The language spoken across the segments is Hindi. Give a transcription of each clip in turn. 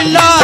Allah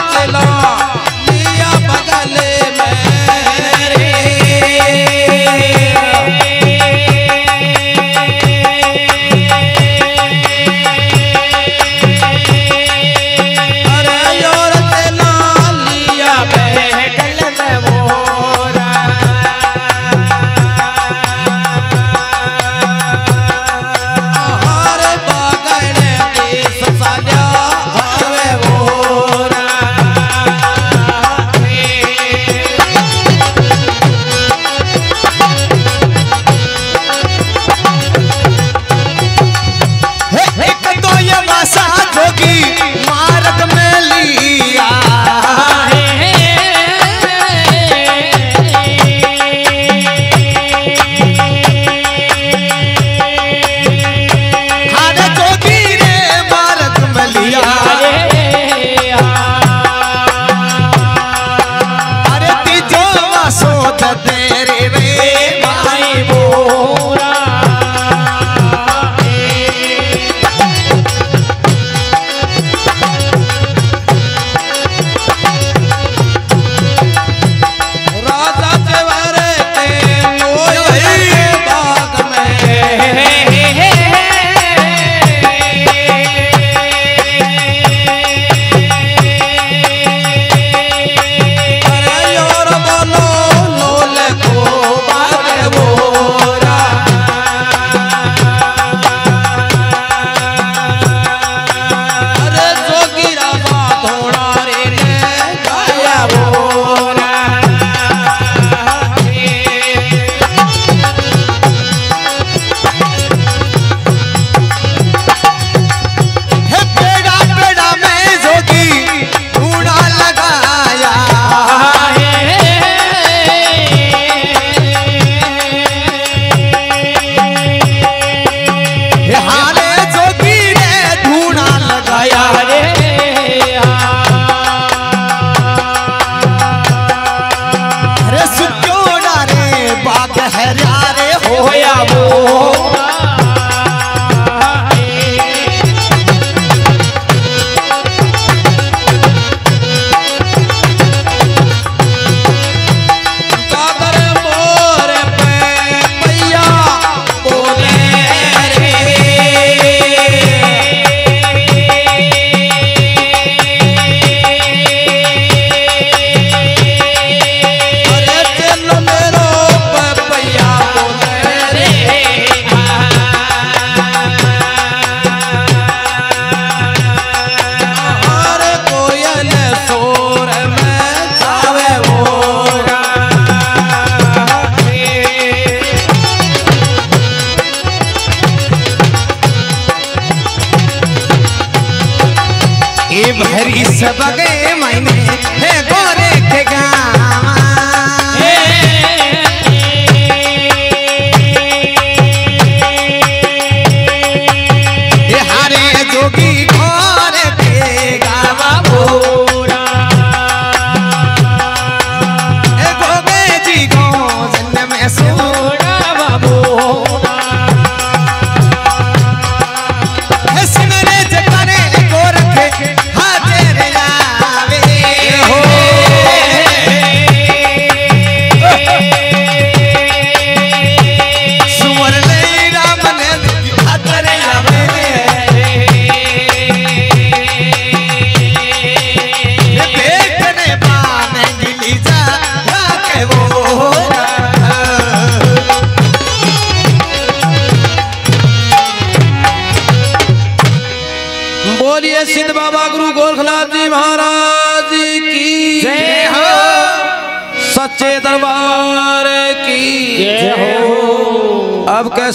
बोलिए सिद्ध बाबा गुरु गोरखनाथ जी महाराज की। जय हो। सच्चे दरबार की। जय हो। अब कैसे